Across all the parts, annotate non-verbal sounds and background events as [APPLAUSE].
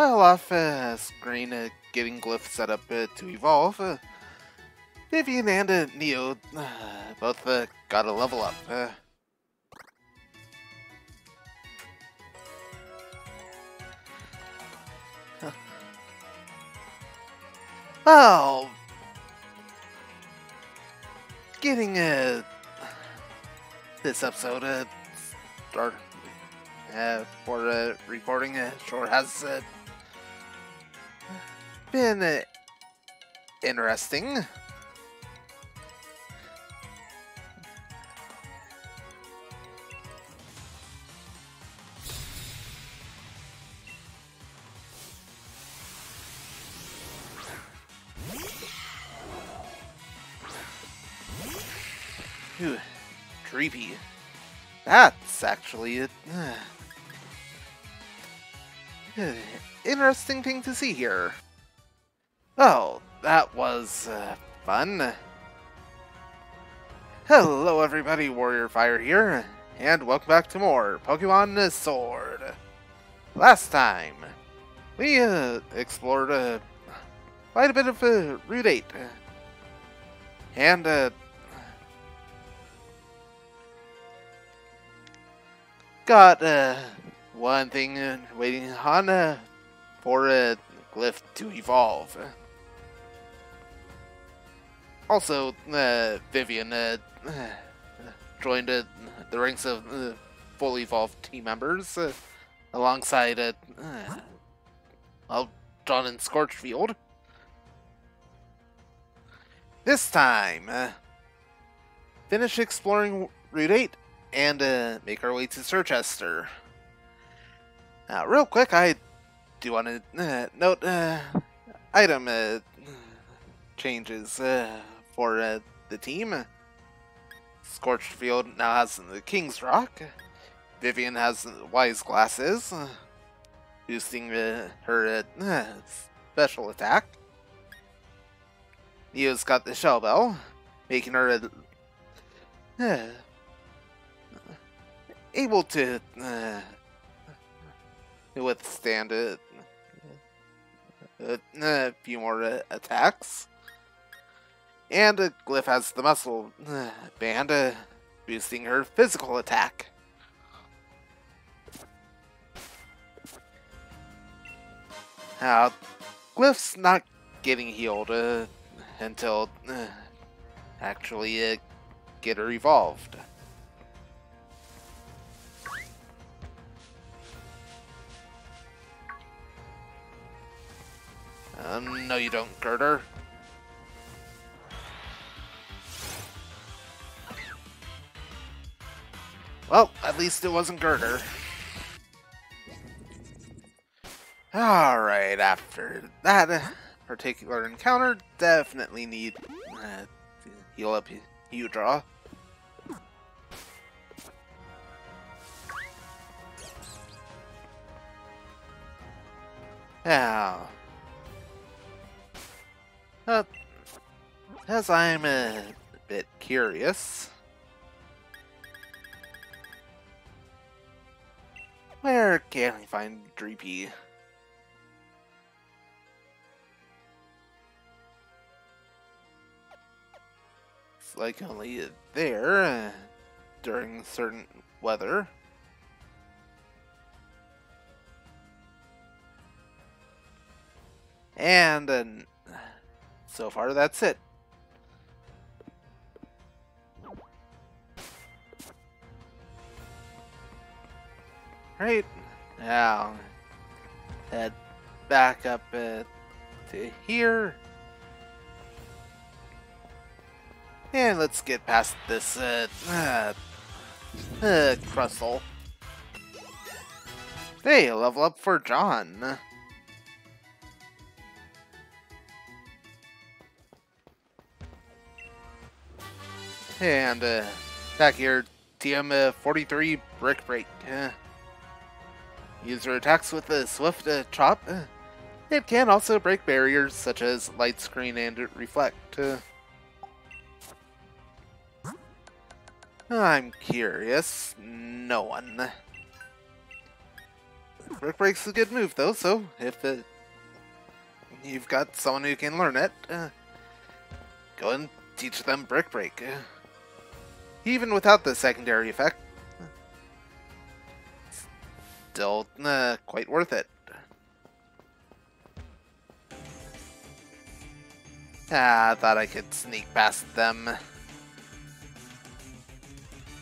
While off uh, screen uh, getting Glyph set up uh, to evolve, uh, Vivian and uh, Neo uh, both uh, got a level up. Uh, [LAUGHS] well, getting uh, this episode uh, start uh, for uh, recording uh, sure has uh, been uh, interesting. Phew, Dreepy. That's actually a uh, interesting thing to see here. That was uh, fun. Hello, everybody. Warrior Fire here, and welcome back to more Pokemon Sword. Last time, we uh, explored uh, quite a bit of uh, Route 8, and uh, got uh, one thing uh, waiting on uh, for a glyph to evolve. Also, uh, Vivian uh, [SIGHS] joined uh, the ranks of uh, fully evolved team members uh, alongside [SIGHS] well, John and Scorchfield. This time, finish exploring Route 8 and make our way to Circhester. Now, real quick, I do want to uh, note uh, item uh, changes uh, for uh, the team. Scorched Field now has the King's Rock. Vivian has Wise Glasses, boosting uh, her uh, [SIGHS] special attack. Neo's got the Shell Bell, making her uh, [SIGHS] able to uh, withstand a few more uh, attacks. And uh, Glyph has the muscle [SIGHS] band, uh, boosting her physical attack. Now, Glyph's not getting healed uh, until uh, actually uh, get her evolved. Um, no you don't, Girder. Well, at least it wasn't Girder. Alright, after that particular encounter, definitely need uh, heal up you draw. Now, uh, as I'm a bit curious, where can I find Dreepy? It's like only there uh, during certain weather. And uh, so far, that's it. Right now, head back up uh, to here. And let's get past this uh, uh, uh, Crustle. Hey, level up for John. And uh, back here, TM43 uh, Brick Break. User attacks with a swift uh, chop. [SIGHS] It can also break barriers such as light screen and reflect. [SIGHS] I'm curious. No one. Brick Break's a good move, though, so if uh, you've got someone who can learn it, uh, go and teach them Brick Break. [SIGHS] Even without the secondary effect, still quite worth it. Ah, I thought I could sneak past them.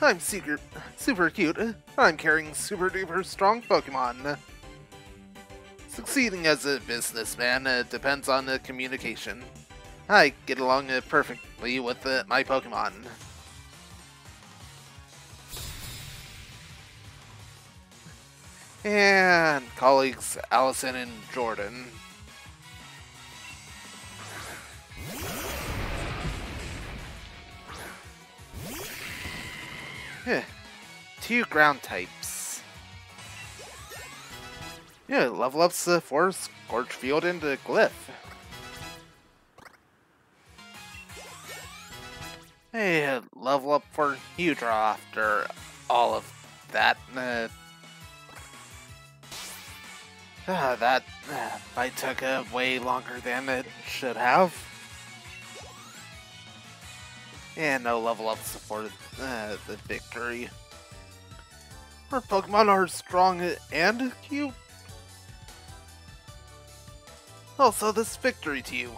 I'm secret, super cute. I'm carrying super duper strong Pokemon. Succeeding as a businessman uh, depends on uh, communication. I get along uh, perfectly with uh, my Pokemon. And colleagues Allison and Jordan. Two ground types. Yeah, level ups the for Scorch Field into Glyph. Hey, level up for Hydra after all of that. Uh, uh, that uh, fight took way longer than it should have. And no level up supported uh, the victory. Our Pokemon are strong and cute. Also, this victory to you.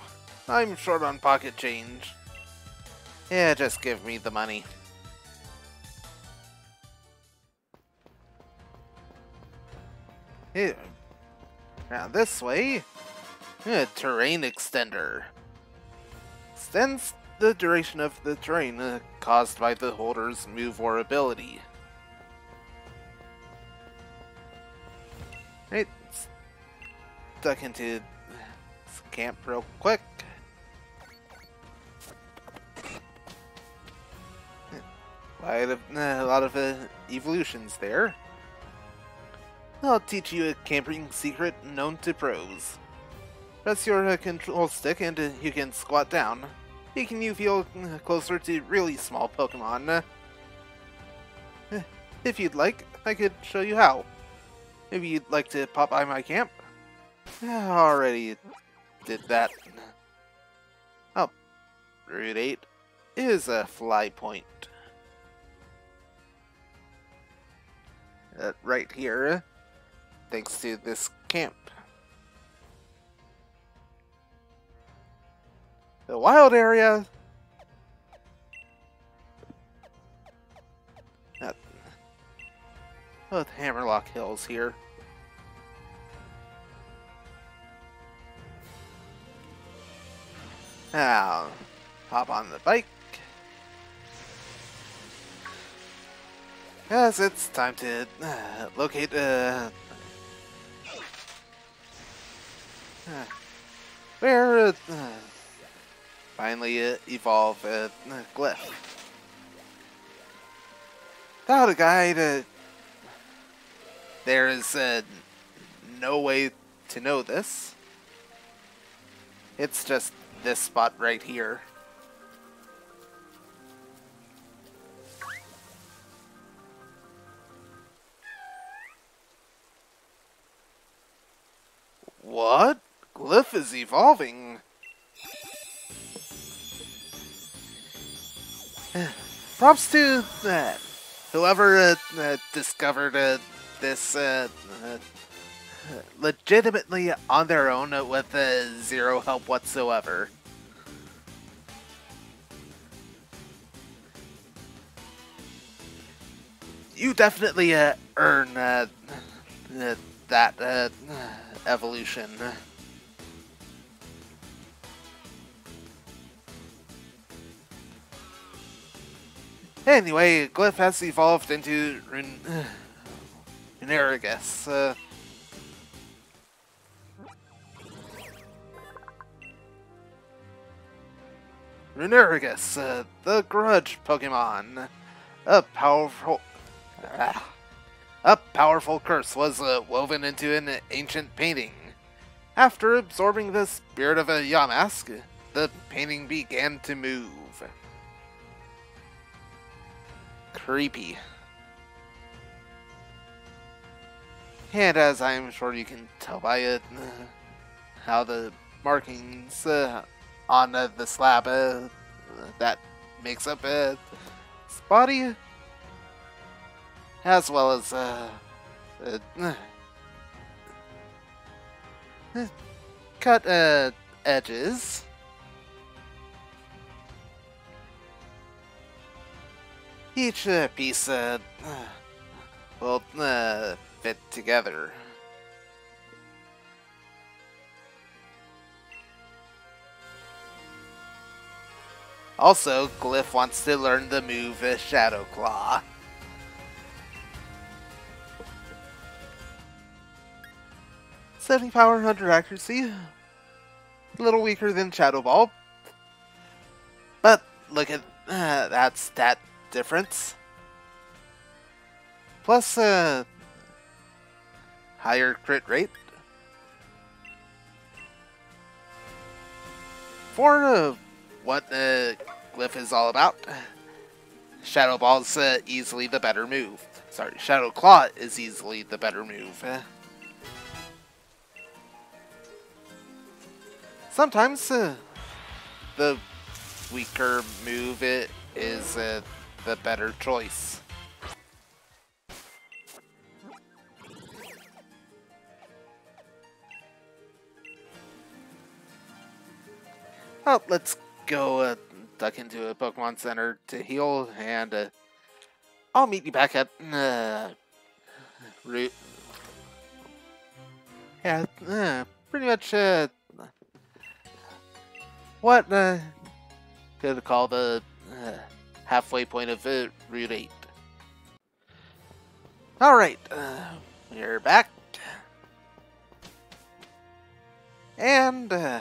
I'm short on pocket change. Yeah, just give me the money. Here. Now this way. Yeah, terrain extender. Extends the duration of the terrain uh, caused by the holder's move or ability. Right, stuck into camp real quick. A lot of, uh, a lot of uh, evolutions there. I'll teach you a camping secret known to pros. Press your uh, control stick and uh, you can squat down, making you feel uh, closer to really small Pokemon. Uh, if you'd like, I could show you how. Maybe you'd like to pop by my camp? Already did that. Oh, Route 8 is a fly point. Uh, right here, thanks to this camp. The wild area Both Hammerlocke Hills here. Now, hop on the bike. Yes, it's time to uh, locate uh, where uh, finally uh, evolve a glyph. Without a guide, there is uh, no way to know this. It's just this spot right here. What? Glyph is evolving. [SIGHS] Props to uh, whoever uh, uh, discovered uh, this uh, uh, legitimately on their own with zero help whatsoever. You definitely earn that evolution. Anyway, Glyph has evolved into Runerigus. [SIGHS] Uh, Runerigus, uh, the Grudge Pokemon. A powerful... Uh, [SIGHS] a powerful curse was uh, woven into an ancient painting. After absorbing the spirit of a Yamask, the painting began to move. Creepy. And as I'm sure you can tell by it, [LAUGHS] how the markings uh, on uh, the slab uh, that makes up uh, his body, as well as uh, [LAUGHS] cut edges. Each uh, piece uh, will uh, fit together. Also, Glyph wants to learn the move uh, Shadow Claw. Seventy power, hundred accuracy. A little weaker than Shadow Ball. But look at uh, that stat difference. Plus, uh, higher crit rate. For uh, what uh, Glyph is all about, Shadow Ball's uh, easily the better move. Sorry, Shadow Claw is easily the better move. Sometimes uh, the weaker move it is uh, the better choice. Well, let's go uh, duck into a Pokemon Center to heal, and uh, I'll meet you back at uh, route. Yeah, uh, pretty much uh, what uh, could call the uh, halfway point of uh, Route 8. Alright, uh, we're back. And, uh,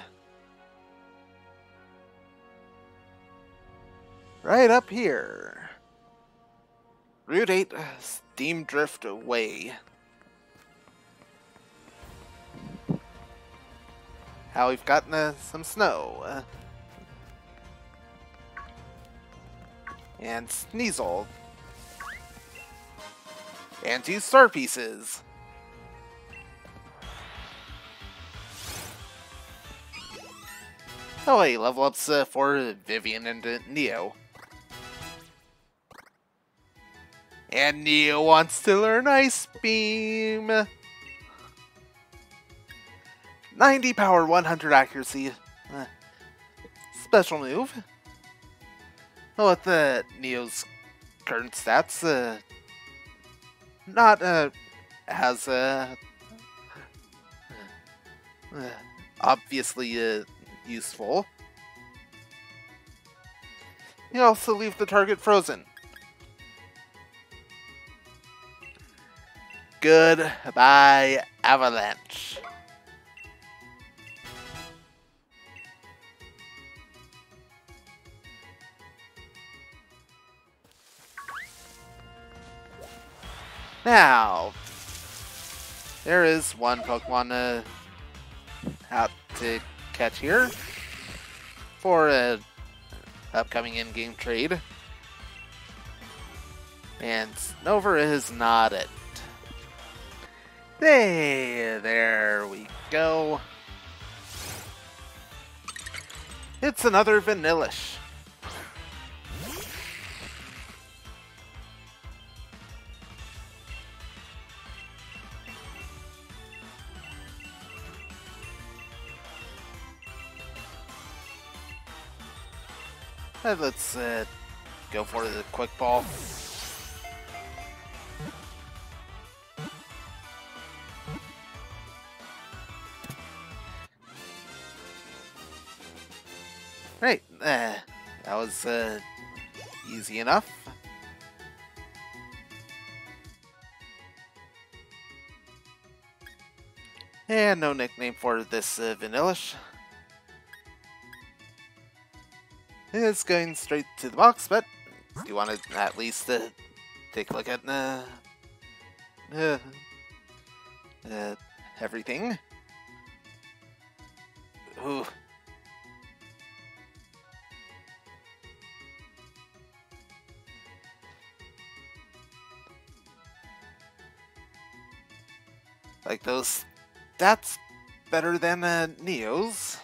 right up here, Route 8 uh, Steamdrift Way. How we've gotten uh, some snow. And Sneasel. And two star pieces. Oh hey, level ups uh, for Vivian and uh, Neo. And Neo wants to learn Ice Beam. 90 power, 100 accuracy. Uh, special move. Well, with the Neo's current stats, uh, not uh, as uh, uh, obviously uh, useful. You also leave the target frozen. Goodbye, Avalanche. Now, there is one Pokemon uh, out to catch here for an upcoming in-game trade. And Snover is not it. Hey, there we go. It's another Vanillish. Let's uh, go for the quick ball. Right, uh, that was uh, easy enough. And no nickname for this uh, Vanillish. It's going straight to the box, but do you want to at least uh, take a look at uh, uh, uh, everything? Ooh. Like those that's better than uh, Neo's.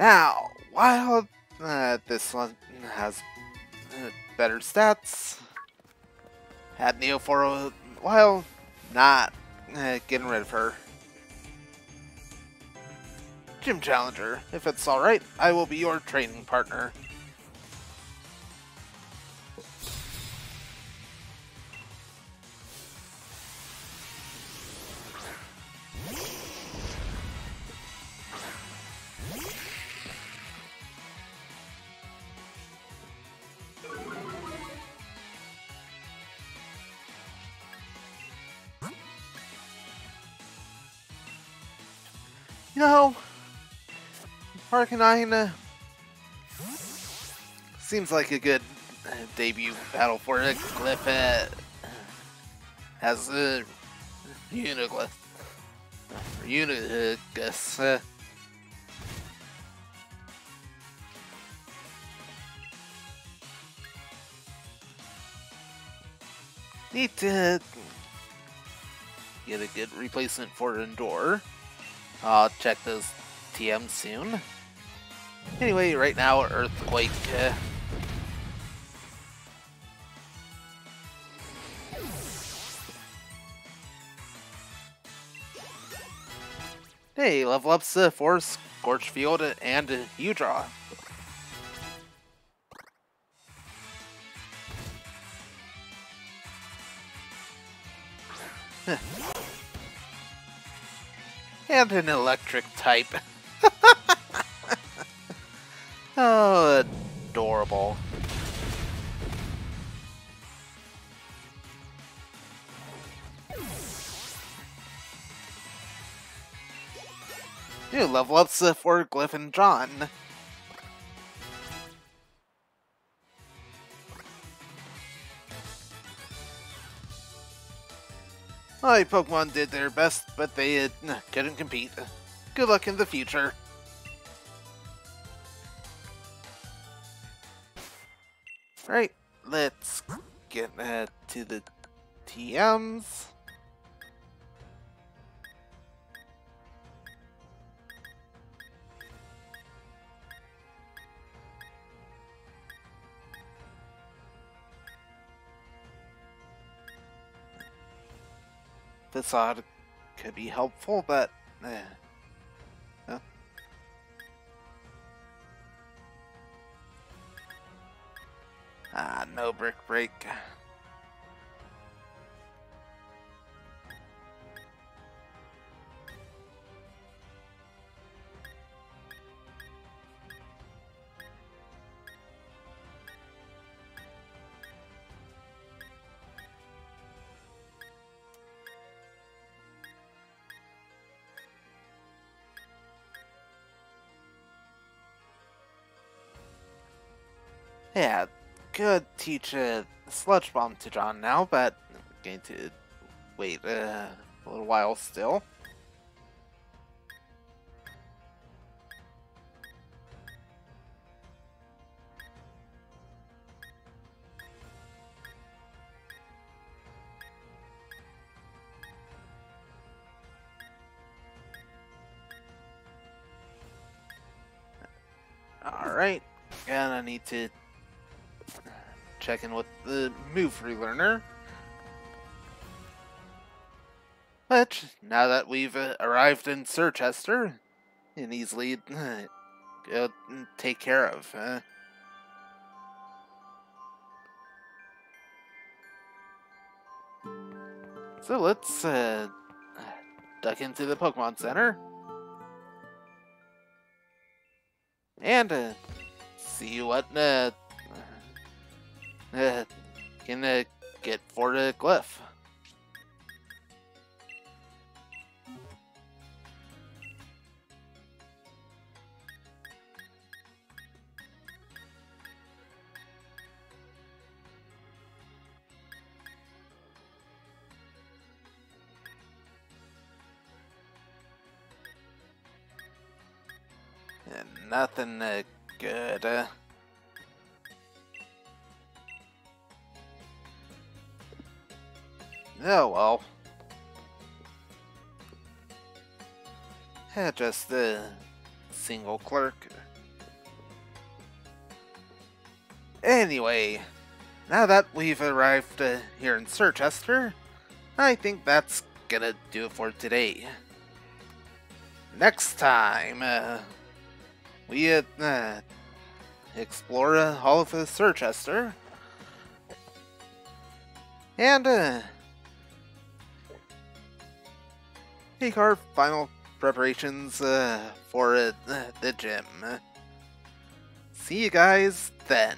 Now, while uh, this one has uh, better stats, had Neo for a while, not uh, getting rid of her. Gym Challenger, if it's alright, I will be your training partner. You know, Arcanine uh, seems like a good uh, debut battle for a Glyph uh, as a Uniglyph. Unigus. Uh, need to get a good replacement for Endure. I'll check those TM soon. Anyway, right now, Earthquake. Uh, hey, level ups uh, for Scorch Field and uh, U-Draw. And an electric type. [LAUGHS] oh, adorable. New level up ups for Glyph and John. My Pokemon did their best, but they couldn't compete. Good luck in the future. Alright, let's get uh, to the TMs. Facade could be helpful, but eh. Ah, no brick break. Yeah, could teach a sludge bomb to John now, but I'm going to wait uh, a little while still. Alright, and I need to check in with the move relearner. But now that we've uh, arrived in Circhester, you can easily [LAUGHS] uh, take care of. Uh. So let's uh, duck into the Pokemon Center. And uh, see what uh, [LAUGHS] Can they get for the Glyph. nothing uh, good. Uh. Oh well. Yeah, just a single clerk. Anyway, now that we've arrived uh, here in Circhester, I think that's gonna do it for today. Next time, uh, we uh, uh, explore uh, all of Circhester, and make our final preparations uh, for uh, the gym. See you guys then.